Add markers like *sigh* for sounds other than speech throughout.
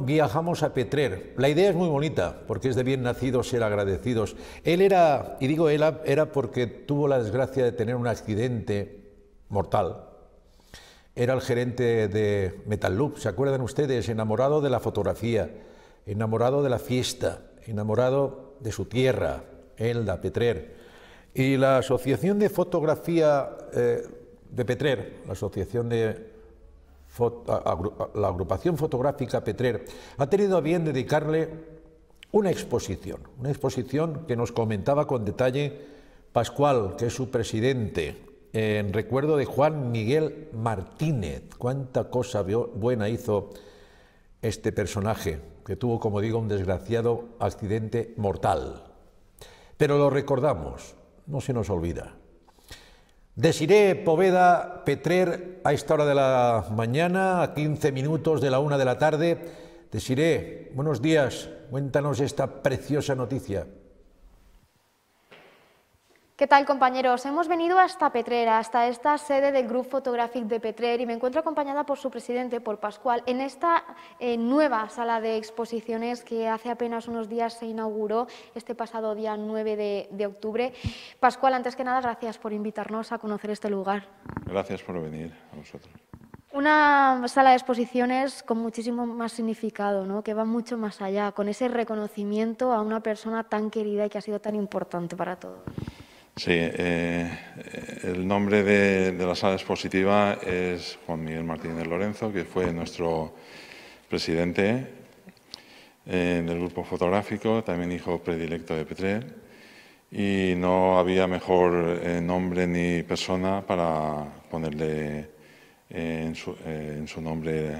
Viajamos a Petrer. La idea es muy bonita, porque es de bien nacidos ser agradecidos. Él era, y digo él, era porque tuvo la desgracia de tener un accidente mortal. Era el gerente de Metal Loop, ¿se acuerdan ustedes? Enamorado de la fotografía, enamorado de la fiesta, enamorado de su tierra, Elda, Petrer. Y la Asociación de Fotografía eh, de Petrer, la Asociación de la agrupación fotográfica Petrer ha tenido a bien dedicarle una exposición, una exposición que nos comentaba con detalle Pascual, que es su presidente, en recuerdo de Juan Miguel Martínez. Cuánta cosa buena hizo este personaje, que tuvo, como digo, un desgraciado accidente mortal. Pero lo recordamos, no se nos olvida. Desiré Poveda Petrer a esta hora de la mañana, a 15 minutos de la una de la tarde. Desiré, buenos días, cuéntanos esta preciosa noticia. ¿Qué tal compañeros? Hemos venido hasta Petrer, hasta esta sede del Group Photographic de Petrer y me encuentro acompañada por su presidente, por Pascual, en esta eh, nueva sala de exposiciones que hace apenas unos días se inauguró este pasado día 9 de, de octubre. Pascual, antes que nada, gracias por invitarnos a conocer este lugar. Gracias por venir a vosotros. Una sala de exposiciones con muchísimo más significado, ¿no? que va mucho más allá, con ese reconocimiento a una persona tan querida y que ha sido tan importante para todos. Sí, eh, el nombre de, la sala expositiva es Juan Miguel Martínez Lorenzo, que fue nuestro presidente eh, del grupo fotográfico, también hijo predilecto de Petrer, y no había mejor eh, nombre ni persona para ponerle en su nombre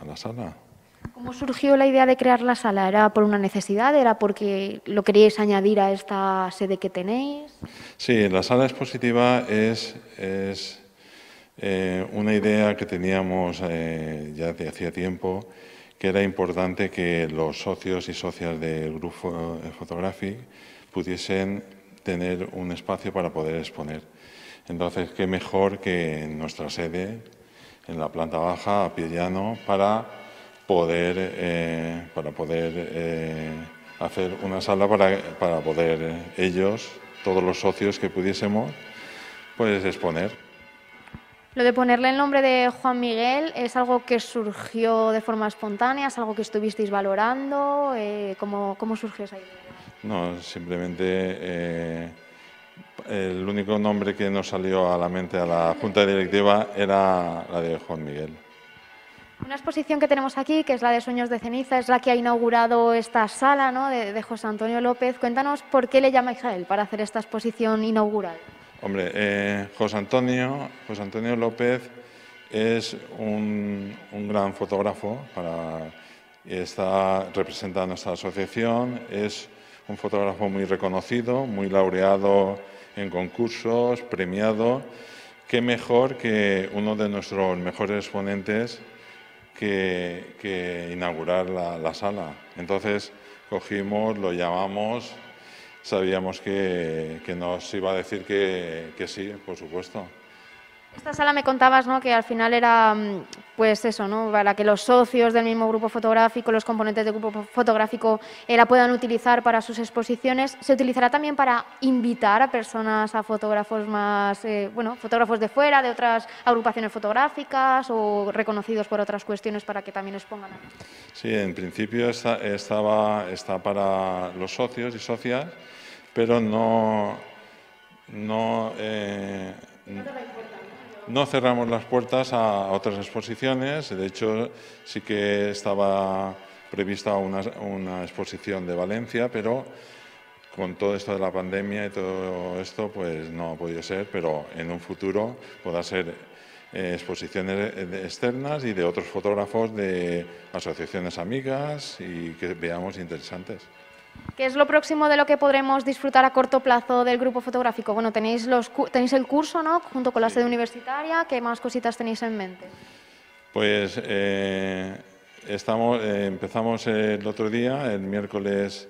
a la sala. ¿Cómo surgió la idea de crear la sala? ¿Era por una necesidad? ¿Era porque lo queríais añadir a esta sede que tenéis? Sí, la sala expositiva es, es eh, una idea que teníamos eh, ya de hacía tiempo, que era importante que los socios y socias del grupo Photographic pudiesen tener un espacio para poder exponer. Entonces, qué mejor que en nuestra sede, en la planta baja, a pie llano, para poder, eh, para poder eh, hacer una sala para, para poder eh, ellos, todos los socios que pudiésemos, pues exponer. Lo de ponerle el nombre de Juan Miguel es algo que surgió de forma espontánea, es algo que estuvisteis valorando. ¿cómo, ¿cómo, surgió esa idea? No, simplemente el único nombre que nos salió a la mente a la Junta Directiva era la de Juan Miguel. Una exposición que tenemos aquí, que es la de Sueños de Ceniza, es la que ha inaugurado esta sala ¿no? de, José Antonio López. Cuéntanos por qué le llama Israel para hacer esta exposición inaugural. Hombre, eh, José, Antonio, José Antonio López es un, gran fotógrafo, para, está, representa a nuestra asociación, es un fotógrafo muy reconocido, muy laureado en concursos, premiado. Qué mejor que uno de nuestros mejores exponentes que, inaugurar la, sala. Entonces cogimos, lo llamamos, sabíamos que, nos iba a decir que, que sí, por supuesto. Esta sala me contabas ¿no? que al final era mm, pues eso, ¿no? para que los socios del mismo grupo fotográfico, los componentes del grupo fotográfico eh, la puedan utilizar para sus exposiciones. ¿Se utilizará también para invitar a personas, a fotógrafos más, eh, bueno, fotógrafos de fuera, de otras agrupaciones fotográficas o reconocidos por otras cuestiones para que también expongan? Sí, en principio está, estaba, está para los socios y socias, pero no... no eh, no cerramos las puertas a otras exposiciones, de hecho sí que estaba prevista una, exposición de Valencia, pero con todo esto de la pandemia y todo esto, pues no ha podido ser, pero en un futuro pueda ser eh, exposiciones externas y de otros fotógrafos de asociaciones amigas y que veamos interesantes. ¿Qué es lo próximo de lo que podremos disfrutar a corto plazo del grupo fotográfico? Bueno, tenéis, los, tenéis el curso, ¿no? Junto con la sede universitaria. ¿Qué más cositas tenéis en mente? Pues eh, estamos, eh, empezamos el otro día, el miércoles,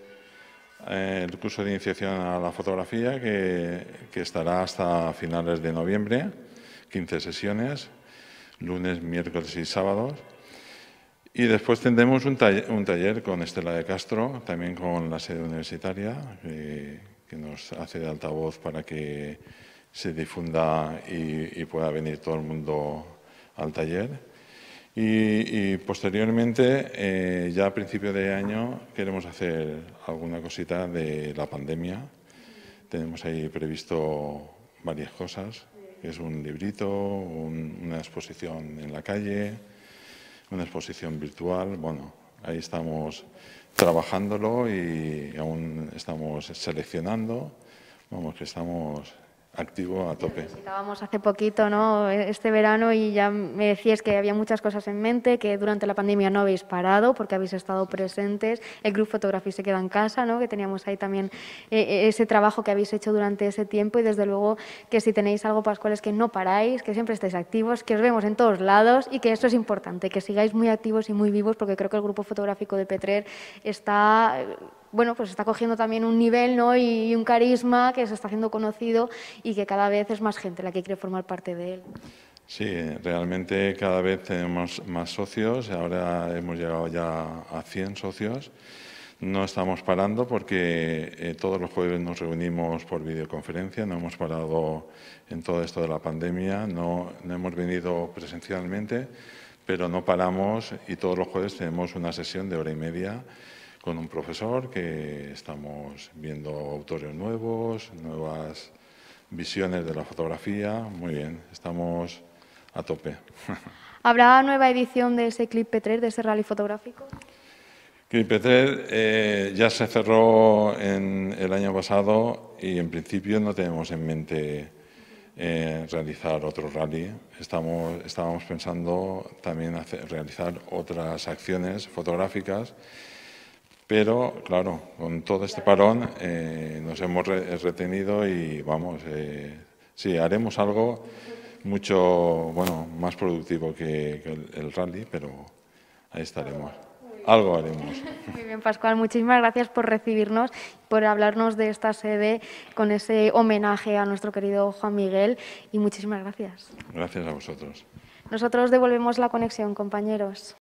eh, el curso de iniciación a la fotografía, que, que estará hasta finales de noviembre, 15 sesiones, lunes, miércoles y sábados. Y después tendremos un taller, un taller, con Estela de Castro, también con la sede universitaria, que, nos hace de altavoz para que se difunda y, pueda venir todo el mundo al taller. Y, posteriormente, eh, ya a principio de año, queremos hacer alguna cosita de la pandemia. Tenemos ahí previsto varias cosas, que es un librito, una exposición en la calle, una exposición virtual. Bueno, ahí estamos trabajándolo y aún estamos seleccionando. Vamos, que estamos activo a tope. Estábamos hace poquito, ¿no? Este verano y ya me decías que había muchas cosas en mente, que durante la pandemia no habéis parado porque habéis estado presentes. El Grupo Fotografía se queda en casa, ¿no? Que teníamos ahí también eh, eh, ese trabajo que habéis hecho durante ese tiempo y desde luego que si tenéis algo para es que no paráis, que siempre estéis activos, que os vemos en todos lados y que eso es importante, que sigáis muy activos y muy vivos porque creo que el Grupo Fotográfico de Petrer está bueno, pues está cogiendo también un nivel ¿no? y un carisma que se está haciendo conocido y que cada vez es más gente la que quiere formar parte de él. Sí, realmente cada vez tenemos más socios, ahora hemos llegado ya a 100 socios. No estamos parando porque eh, todos los jueves nos reunimos por videoconferencia, no hemos parado en todo esto de la pandemia, no, no hemos venido presencialmente, pero no paramos y todos los jueves tenemos una sesión de hora y media con un profesor que estamos viendo autores nuevos, nuevas visiones de la fotografía. Muy bien, estamos a tope. *laughs* ¿Habrá nueva edición de ese Clip P3, de ese rally fotográfico? Clip P3 eh, ya se cerró en el año pasado y en principio no tenemos en mente eh, realizar otro rally. Estamos, estábamos pensando también hacer, realizar otras acciones fotográficas pero, claro, con todo este parón eh, nos hemos retenido y vamos, eh, sí, haremos algo mucho bueno, más productivo que, el, rally, pero ahí estaremos. Algo haremos. *laughs* Muy bien, Pascual, muchísimas gracias por recibirnos, por hablarnos de esta sede con ese homenaje a nuestro querido Juan Miguel y muchísimas gracias. Gracias a vosotros. Nosotros devolvemos la conexión, compañeros.